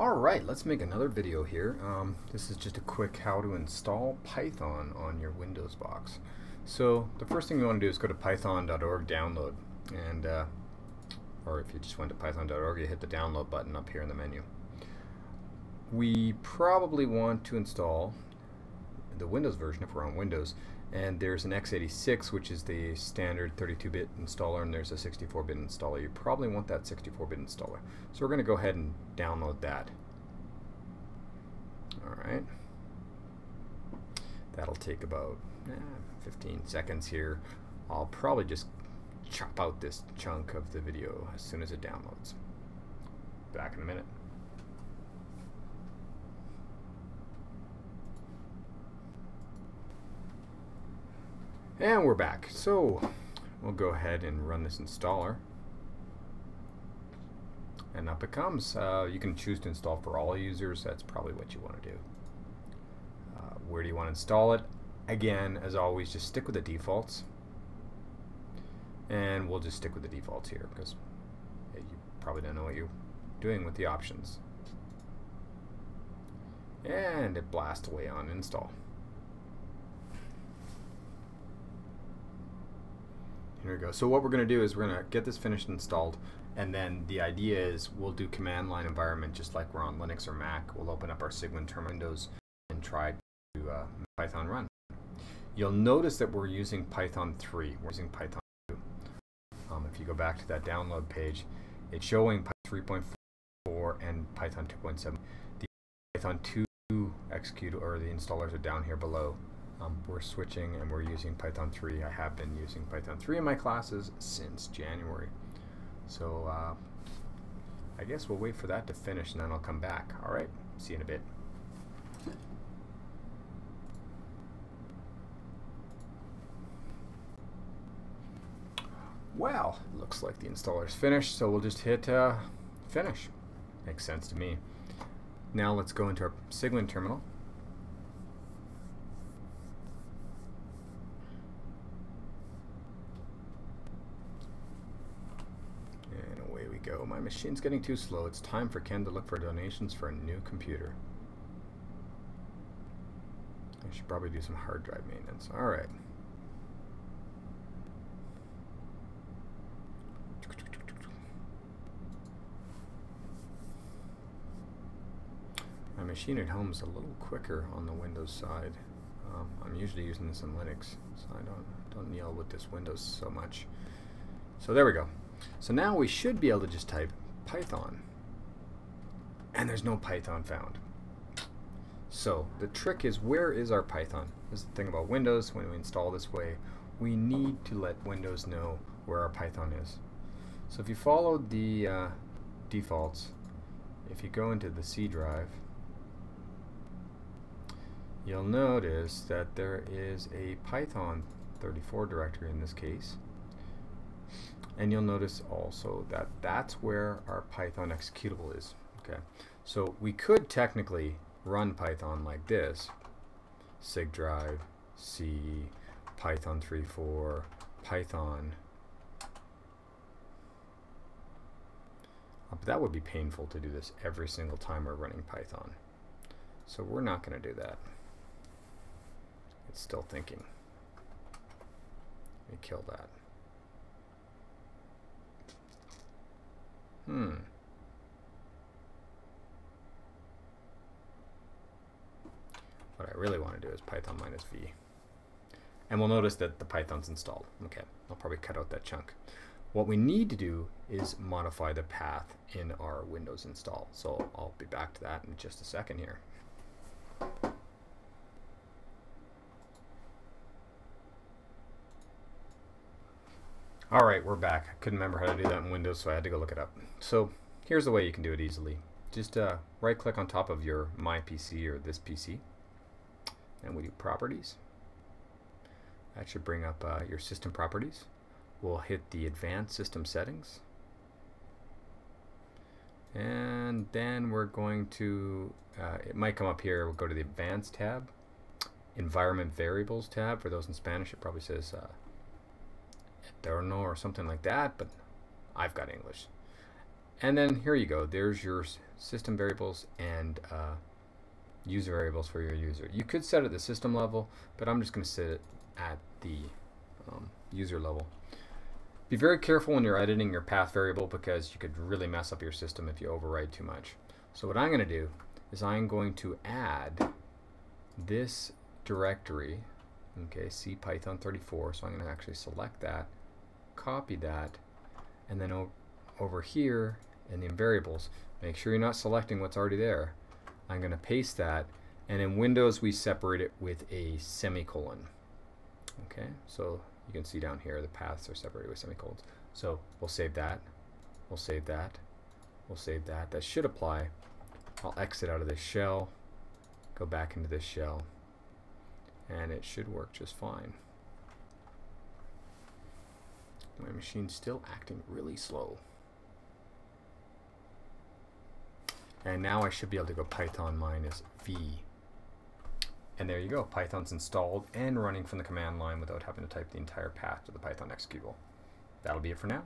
Alright, let's make another video here. Um, this is just a quick how to install Python on your Windows box. So the first thing you want to do is go to python.org download and uh, or if you just went to python.org you hit the download button up here in the menu. We probably want to install the Windows version if we're on Windows and there's an x86 which is the standard 32-bit installer and there's a 64-bit installer. You probably want that 64-bit installer. So we're going to go ahead and download that. Alright. That'll take about eh, 15 seconds here. I'll probably just chop out this chunk of the video as soon as it downloads. Back in a minute. And we're back. So we'll go ahead and run this installer. And up it comes. Uh, you can choose to install for all users. That's probably what you want to do. Uh, where do you want to install it? Again, as always, just stick with the defaults. And we'll just stick with the defaults here because you probably don't know what you're doing with the options. And it blasts away on install. Here we go. So what we're going to do is we're going to get this finished installed and then the idea is we'll do command line environment just like we're on Linux or Mac. We'll open up our Cygwin terminal windows and try to uh, Python run. You'll notice that we're using Python 3. We're using Python 2. Um, if you go back to that download page, it's showing Python 3.4 and Python 2.7. The Python 2 execute or the installers are down here below. Um, we're switching and we're using Python 3. I have been using Python 3 in my classes since January. So uh, I guess we'll wait for that to finish and then I'll come back. Alright, see you in a bit. Well, looks like the installer's finished, so we'll just hit uh, finish. Makes sense to me. Now let's go into our Cygwin terminal go. My machine's getting too slow. It's time for Ken to look for donations for a new computer. I should probably do some hard drive maintenance. Alright. My machine at home is a little quicker on the Windows side. Um, I'm usually using this in Linux, so I don't, don't yell with this Windows so much. So there we go. So now we should be able to just type Python. And there's no Python found. So the trick is where is our Python? This is the thing about Windows. When we install this way, we need to let Windows know where our Python is. So if you follow the uh, defaults, if you go into the C drive, you'll notice that there is a Python 34 directory in this case. And you'll notice also that that's where our Python executable is. Okay, so we could technically run Python like this: cygdrive, C, Python 3.4, Python. Uh, but that would be painful to do this every single time we're running Python. So we're not going to do that. It's still thinking. Let me kill that. Hmm. What I really want to do is Python minus V. And we'll notice that the Python's installed. Okay, I'll probably cut out that chunk. What we need to do is modify the path in our Windows install. So I'll be back to that in just a second here. Alright, we're back. I couldn't remember how to do that in Windows, so I had to go look it up. So here's the way you can do it easily. Just uh, right click on top of your My PC or this PC, and we do Properties. That should bring up uh, your system properties. We'll hit the Advanced System Settings. And then we're going to, uh, it might come up here, we'll go to the Advanced tab, Environment Variables tab. For those in Spanish, it probably says uh, or something like that, but I've got English. And then here you go. There's your system variables and uh, user variables for your user. You could set it at the system level, but I'm just going to set it at the um, user level. Be very careful when you're editing your path variable because you could really mess up your system if you override too much. So what I'm going to do is I'm going to add this directory, okay, C Python 34, so I'm going to actually select that, copy that, and then over here in the variables, make sure you're not selecting what's already there. I'm going to paste that, and in Windows we separate it with a semicolon. Okay, so you can see down here the paths are separated with semicolons. So we'll save that, we'll save that, we'll save that. That should apply. I'll exit out of this shell, go back into this shell, and it should work just fine. My machine's still acting really slow. And now I should be able to go Python minus V. And there you go, Python's installed and running from the command line without having to type the entire path to the Python executable. That'll be it for now.